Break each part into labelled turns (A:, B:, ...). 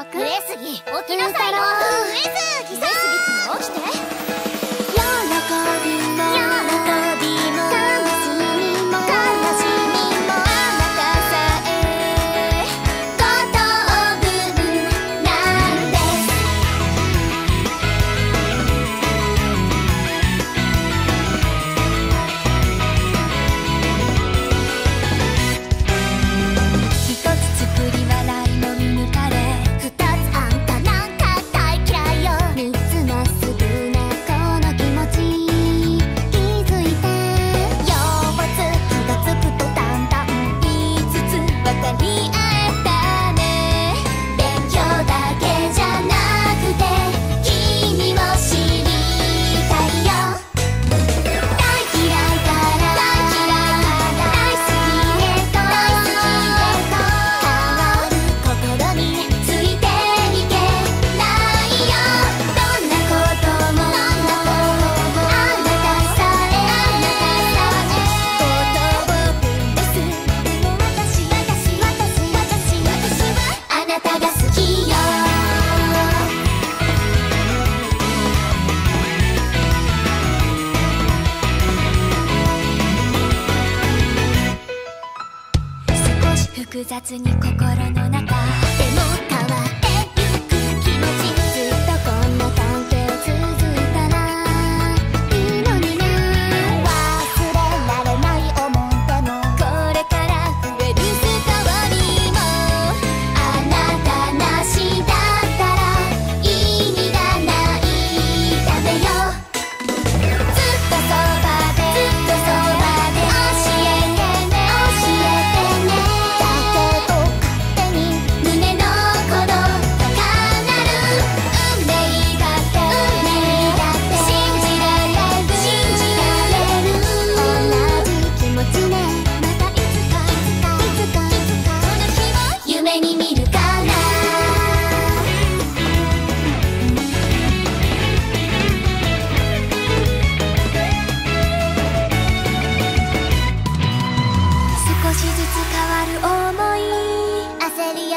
A: 楽上杉起きなさいよ。上杉さん上杉君起きて雑に心の中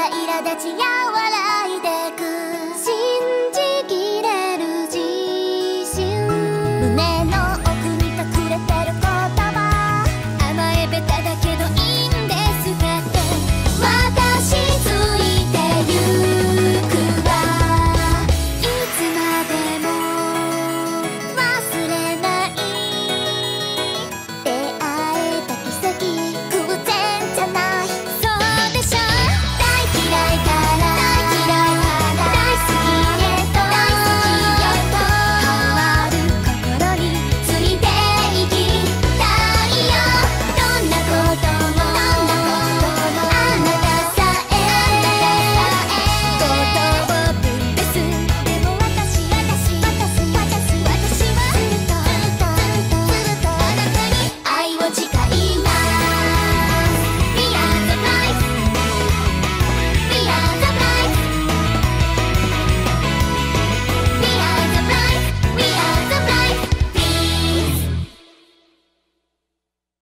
A: ちや笑いでく